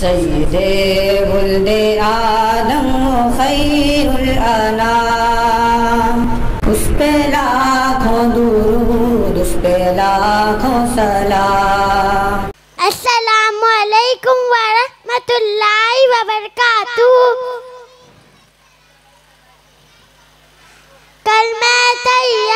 सैदे वुल्दे आदम खैरुल अनाम उस पे लाखों दुरूद, उस पे लाखों सलाम। अस्सलामु अलैकुम वरहमतुल्लाहि वबरकातुहू। कलमा तैयबा ला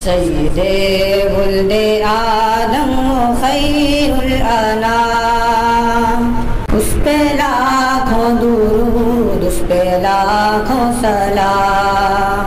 सैदे वुल्दे आदम खैरुल अनाम। उस पे लाखों दुरूद उस पे लाखों सलाम।